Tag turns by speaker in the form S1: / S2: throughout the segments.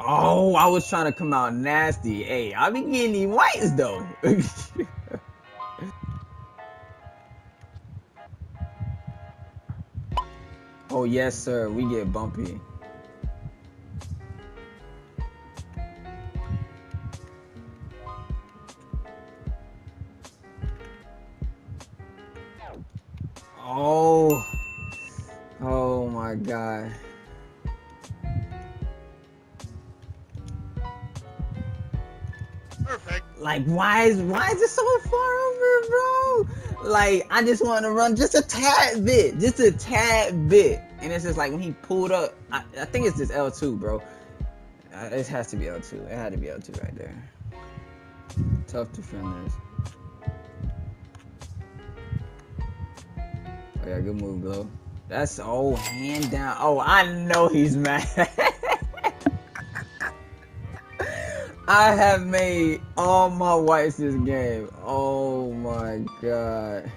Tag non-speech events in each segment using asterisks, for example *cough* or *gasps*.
S1: Oh, I was trying to come out nasty. Hey, I be getting these whites though. *laughs* oh yes, sir. We get bumpy. Oh. Oh my god.
S2: Perfect.
S1: Like, why is why is it so far over, bro? Like, I just want to run just a tad bit, just a tad bit, and it's just like when he pulled up. I, I think it's just L two, bro. Uh, it has to be L two. It had to be L two right there. Tough defenders. Oh yeah, good move, Glo. That's oh hand down. Oh, I know he's mad. *laughs* I have made all my whites this game. Oh my god.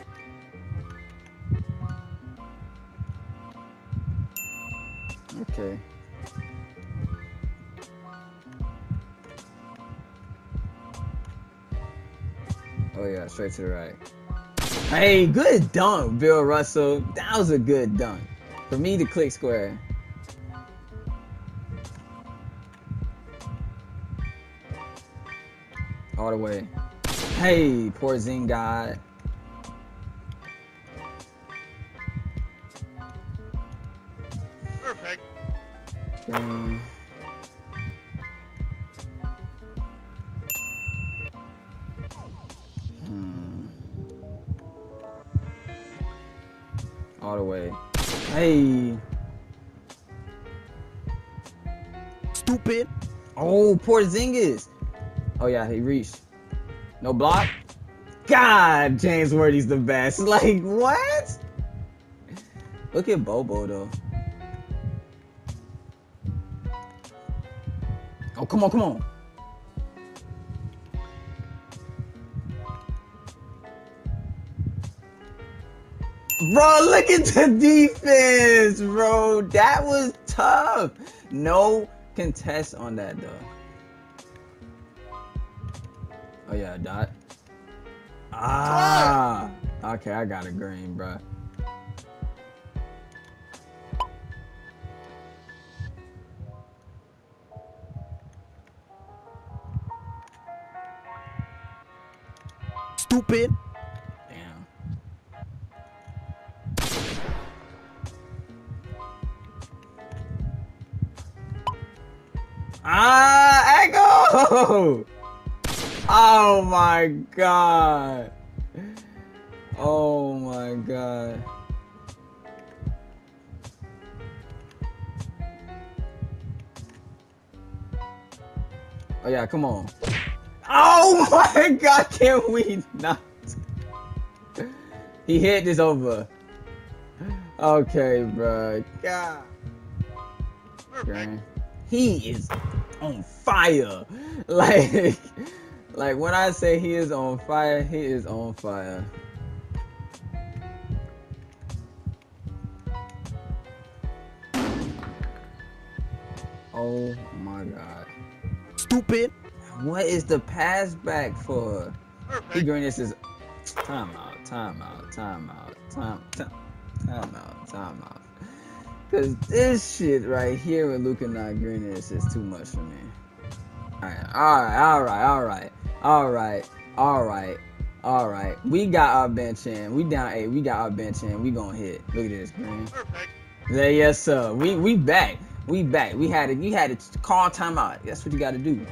S1: Okay. Oh yeah, straight to the right. Hey, good dunk, Bill Russell. That was a good dunk. For me to click square. All the way. Hey, Porzingis.
S2: Perfect.
S1: Um, All the way. Hey.
S3: Stupid.
S1: Oh, Porzingis. Oh yeah, he reached. No block. God, James Worthy's the best. *laughs* Like what? Look at Bobo though. Oh come on, come on. Bro, look at the defense, bro. That was tough. No contest on that though. Oh yeah, dot. Ah. Okay, I got a green, bro.
S3: Stupid.
S1: Ah, Echo! *laughs* Oh my god. Oh my god. Oh yeah, come on. Oh *laughs* my god, can we not? He hit this over. Okay, bro. God.
S2: Perfect.
S1: Dang. He is on fire. *laughs* Like, like when I say he is on fire, he is on fire. Oh my god.
S3: Stupid.
S1: What is the pass back for? He green this is time out, time out, time out, time, time, time out, time out. Cause this shit right here with Luka not green is just too much for me. Alright, alright, alright, alright, alright, alright, alright. We got our bench in. We down eight. We got our bench in. We gonna hit. Look at this green.
S2: Perfect.
S1: Yeah, yes, sir. We we back. We back. We had it. you had to call timeout. That's what you gotta do.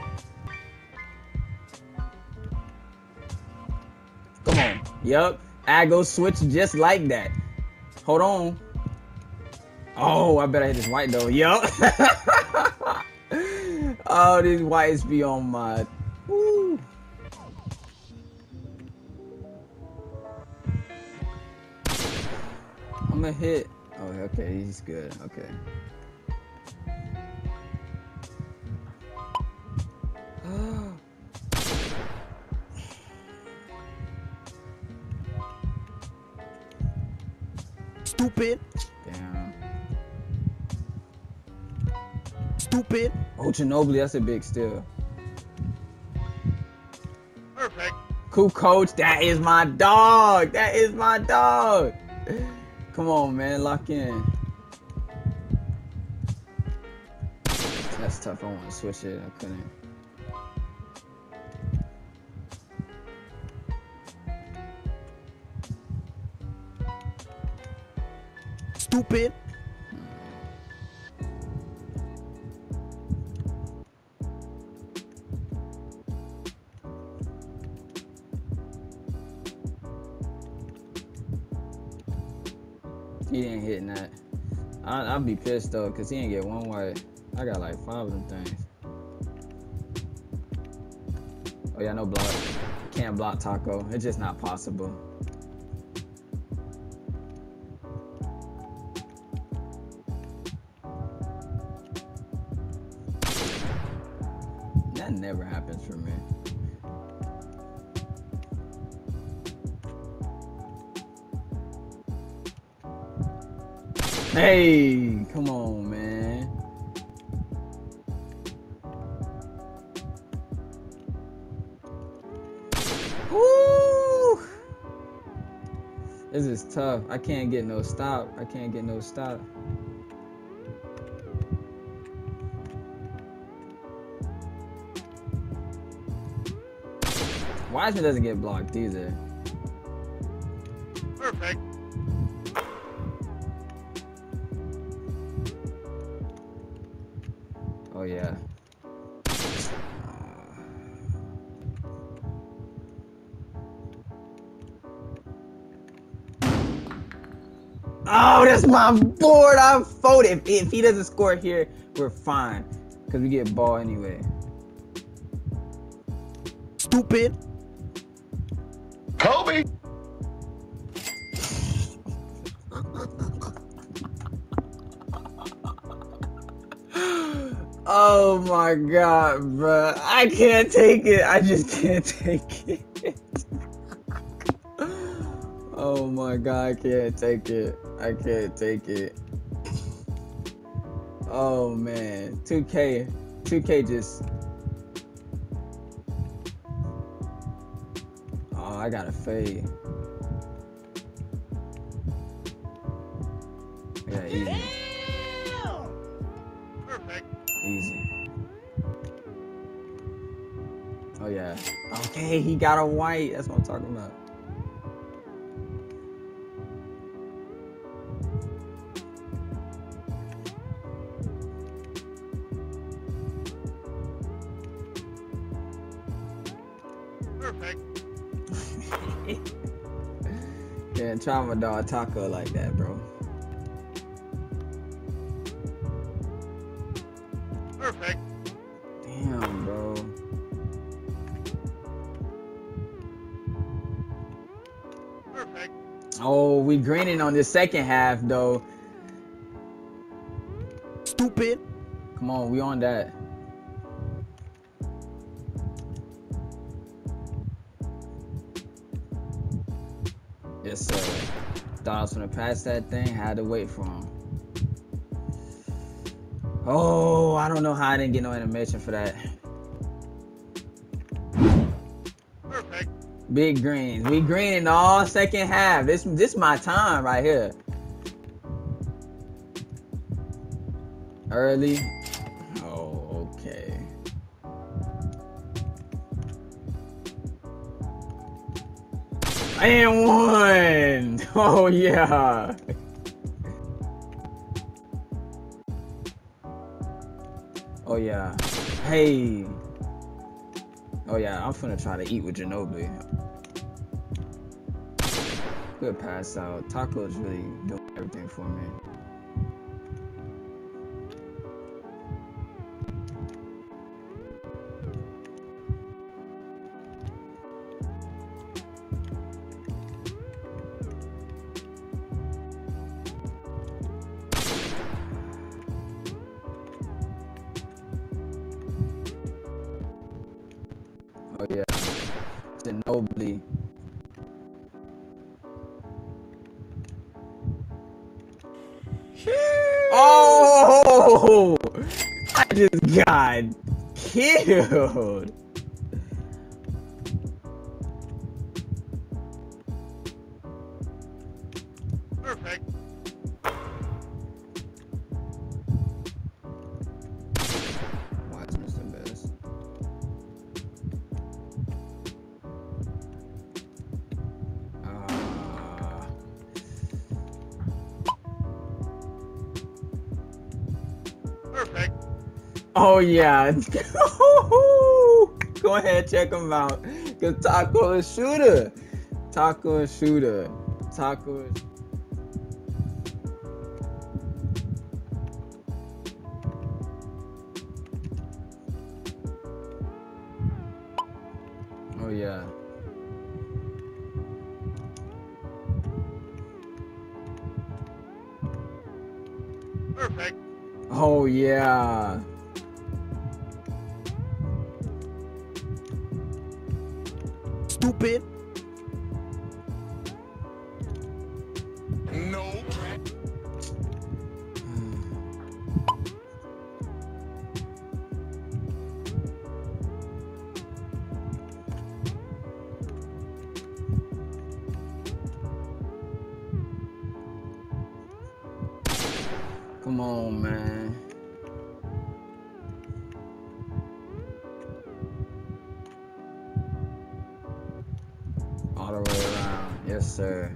S1: Come on. Yup. I go switch just like that. Hold on. Oh, I better hit this white though. Yup. *laughs* oh, this whites be on my. Woo. I'm gonna hit. Oh, okay, he's good. Okay. *gasps*
S3: Stupid. Stupid.
S1: Oh, Ginobili, that's a big steal.
S2: Perfect.
S1: Cool coach, that is my dog. That is my dog. Come on, man, lock in. That's tough. I want to switch it. I couldn't.
S3: Stupid.
S1: I'd be pissed though, cause he didn't get one white. I got like five of them things. Oh yeah, no block. Can't block Tacko. It's just not possible. Hey, *laughs* come on, man. Woo! This is tough. I can't get no stop. I can't get no stop. Wiseman doesn't get blocked either.
S2: Perfect.
S1: That's my board. I voted. If, if he doesn't score here, we're fine. Because we get ball anyway.
S3: Stupid.
S2: Kobe. *gasps*
S1: Oh my god, bruh. I can't take it. I just can't take it. *laughs* oh my god, I can't take it. I can't take it. Oh man. 2K. 2K just. Oh, I gotta fade. Yeah, easy.
S2: Perfect.
S1: Easy. Oh yeah. Okay, he got a white. That's what I'm talking about.
S2: Perfect.
S1: Can't try my dog Tacko like that, bro.
S2: Perfect.
S1: Damn, bro.
S2: Perfect.
S1: Oh, we greening on this second half though.
S3: Stupid.
S1: Come on, we on that. Sir. Thought I was gonna pass that thing. Had to wait for him. Oh, I don't know how I didn't get no animation for that.
S2: Perfect.
S1: Big greens. We greening all second half. This this my time right here. Early. And one. *laughs* Oh yeah. Oh yeah. Hey. Oh yeah, I'm finna try to eat with Ginobili. Good pass out. Tacko's really doing everything for me. *laughs* I just got killed. Oh yeah. *laughs* Go ahead, check him out. Cause Tacko is shooter. Tacko is shooter. Tacko is. Oh yeah.
S2: Perfect.
S1: Oh yeah.
S3: Stupid.
S2: No.
S1: Come on, man. Sir.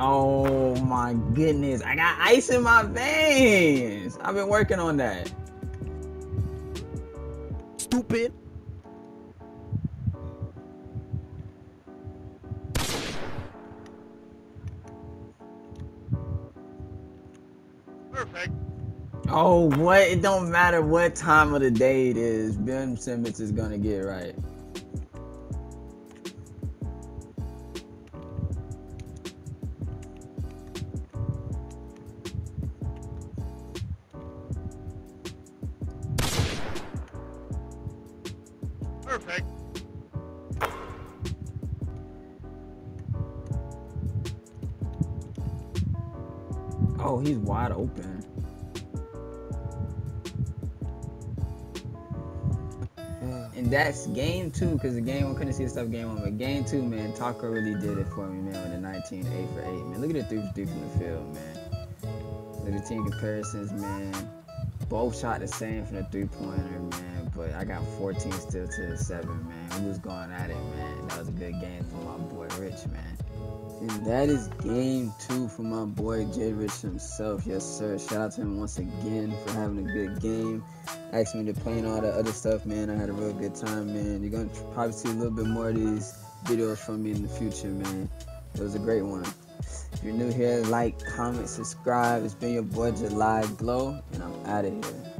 S1: Oh my goodness. I got ice in my veins. I've been working on that.
S3: Stupid.
S2: Perfect.
S1: Oh, what? It don't matter what time of the day it is. Ben Simmons is gonna get it right. Oh, he's wide open. And that's game two, because the game one couldn't see the stuff game one, but game two, man, Tacko really did it for me, man, with the 19 8 for 8, man. Look at the three for three from the field, man. Look at the team comparisons, man. Both shot the same from the three pointer, man, but I got 14 still to the 7, man. We was going at it, man. That was a good game for my boy Rich, man. And that is game two for my boy JRich himself. Yes, sir. Shout out to him once again for having a good game. Asked me to play and all that other stuff, man. I had a real good time, man. You're going to probably see a little bit more of these videos from me in the future, man. It was a great one. If you're new here, like, comment, subscribe. It's been your boy July Glow, and I'm out of here.